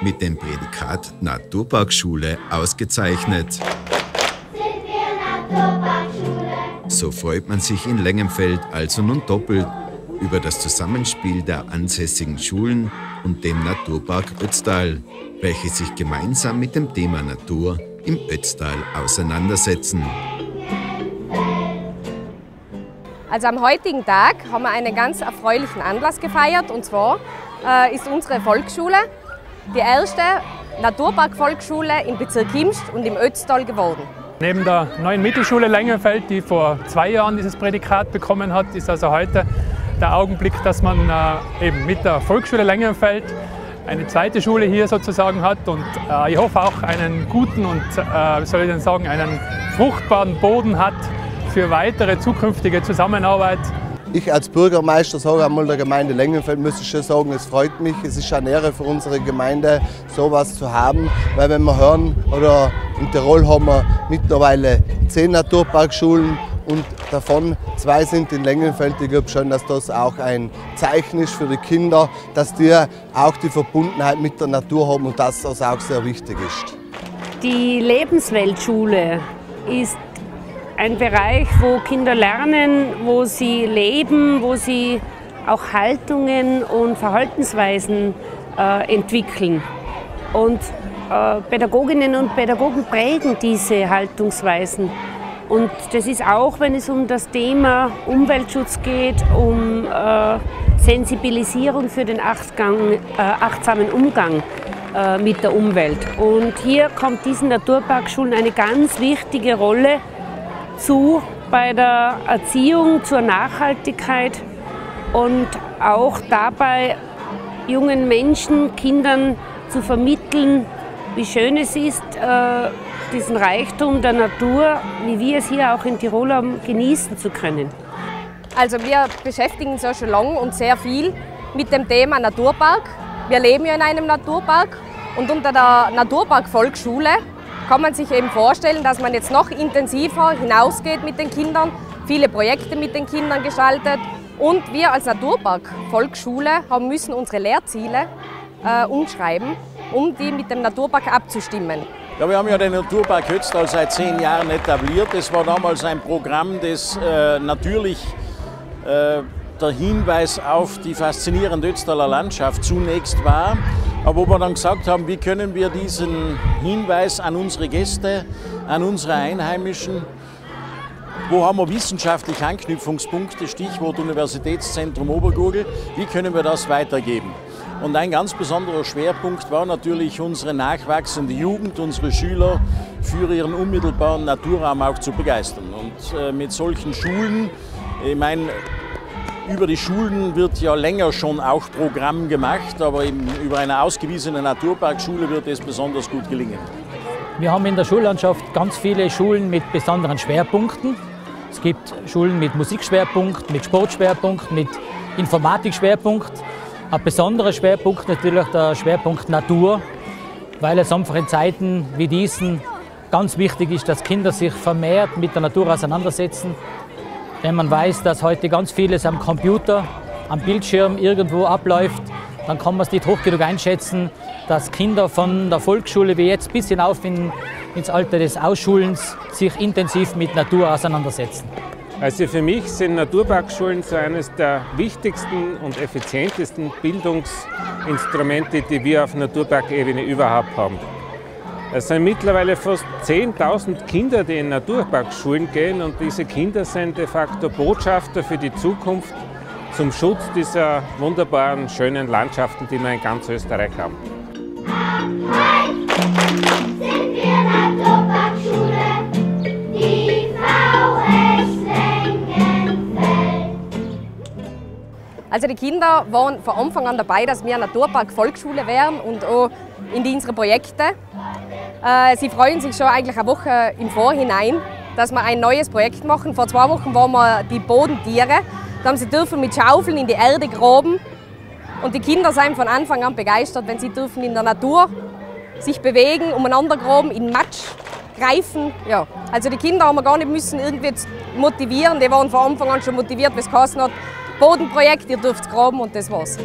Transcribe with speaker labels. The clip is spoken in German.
Speaker 1: mit dem Prädikat Naturparkschule ausgezeichnet. So freut man sich in Lengenfeld also nun doppelt über das Zusammenspiel der ansässigen Schulen und dem Naturpark Ötztal, welche sich gemeinsam mit dem Thema Natur im Ötztal auseinandersetzen.
Speaker 2: Also am heutigen Tag haben wir einen ganz erfreulichen Anlass gefeiert und zwar äh, ist unsere Volksschule die erste Naturpark-Volksschule im Bezirk Himst und im Ötztal geworden.
Speaker 3: Neben der neuen Mittelschule Längenfeld, die vor zwei Jahren dieses Prädikat bekommen hat, ist also heute der Augenblick, dass man äh, eben mit der Volksschule Längenfeld eine zweite Schule hier sozusagen hat und äh, ich hoffe auch einen guten und, äh, soll ich denn sagen, einen fruchtbaren Boden hat für weitere zukünftige Zusammenarbeit
Speaker 4: ich als Bürgermeister sage einmal der Gemeinde Lengenfeld, muss ich schon sagen, es freut mich, es ist eine Ehre für unsere Gemeinde, sowas zu haben, weil wenn wir hören, oder in Tirol haben wir mittlerweile zehn Naturparkschulen und davon zwei sind in Lengenfeld. Ich glaube schon, dass das auch ein Zeichen ist für die Kinder, dass die auch die Verbundenheit mit der Natur haben und dass das auch sehr wichtig ist.
Speaker 5: Die Lebensweltschule ist ein Bereich, wo Kinder lernen, wo sie leben, wo sie auch Haltungen und Verhaltensweisen äh, entwickeln. Und äh, Pädagoginnen und Pädagogen prägen diese Haltungsweisen. Und das ist auch, wenn es um das Thema Umweltschutz geht, um äh, Sensibilisierung für den Achtgang, äh, achtsamen Umgang äh, mit der Umwelt. Und hier kommt diesen Naturparkschulen eine ganz wichtige Rolle, zu bei der Erziehung zur Nachhaltigkeit und auch dabei jungen Menschen, Kindern zu vermitteln, wie schön es ist, äh, diesen Reichtum der Natur, wie wir es hier auch in Tirol haben, genießen zu können.
Speaker 2: Also wir beschäftigen uns ja schon lange und sehr viel mit dem Thema Naturpark. Wir leben ja in einem Naturpark und unter der Naturpark Volksschule kann man sich eben vorstellen, dass man jetzt noch intensiver hinausgeht mit den Kindern, viele Projekte mit den Kindern gestaltet. Und wir als Naturpark Volksschule haben müssen unsere Lehrziele äh, umschreiben, um die mit dem Naturpark abzustimmen.
Speaker 6: Ja, wir haben ja den Naturpark Hötztal seit zehn Jahren etabliert. Es war damals ein Programm, das äh, natürlich äh, der Hinweis auf die faszinierende Ötztaler Landschaft zunächst war. Aber wo wir dann gesagt haben, wie können wir diesen Hinweis an unsere Gäste, an unsere Einheimischen, wo haben wir wissenschaftliche Anknüpfungspunkte, Stichwort Universitätszentrum Obergurgel, wie können wir das weitergeben? Und ein ganz besonderer Schwerpunkt war natürlich unsere nachwachsende Jugend, unsere Schüler für ihren unmittelbaren Naturraum auch zu begeistern. Und äh, mit solchen Schulen, ich meine, über die Schulen wird ja länger schon auch Programm gemacht, aber über eine ausgewiesene Naturparkschule wird es besonders gut gelingen.
Speaker 7: Wir haben in der Schullandschaft ganz viele Schulen mit besonderen Schwerpunkten. Es gibt Schulen mit Musikschwerpunkt, mit Sportschwerpunkt, mit Informatikschwerpunkt. Ein besonderer Schwerpunkt natürlich der Schwerpunkt Natur, weil es einfach in Zeiten wie diesen ganz wichtig ist, dass Kinder sich vermehrt mit der Natur auseinandersetzen, wenn man weiß, dass heute ganz vieles am Computer, am Bildschirm irgendwo abläuft, dann kann man es nicht hoch genug einschätzen, dass Kinder von der Volksschule wie jetzt bis hinauf in, ins Alter des Ausschulens sich intensiv mit Natur auseinandersetzen.
Speaker 8: Also für mich sind Naturparkschulen so eines der wichtigsten und effizientesten Bildungsinstrumente, die wir auf Naturparkebene überhaupt haben. Es sind mittlerweile fast 10.000 Kinder, die in Naturparkschulen gehen und diese Kinder sind de facto Botschafter für die Zukunft zum Schutz dieser wunderbaren, schönen Landschaften, die wir in ganz Österreich haben.
Speaker 2: Also die Kinder waren von Anfang an dabei, dass wir Naturpark Volksschule wären und auch in unsere Projekte. Äh, sie freuen sich schon eigentlich eine Woche im Vorhinein, dass wir ein neues Projekt machen. Vor zwei Wochen waren wir die Bodentiere. Da haben sie dürfen mit Schaufeln in die Erde graben. Und die Kinder sind von Anfang an begeistert, wenn sie dürfen in der Natur sich bewegen, umeinander graben, in Matsch greifen. Ja. Also die Kinder haben wir gar nicht müssen irgendwie motivieren. Die waren von Anfang an schon motiviert, was geheißen hat, Bodenprojekt, ihr dürft graben und das war's.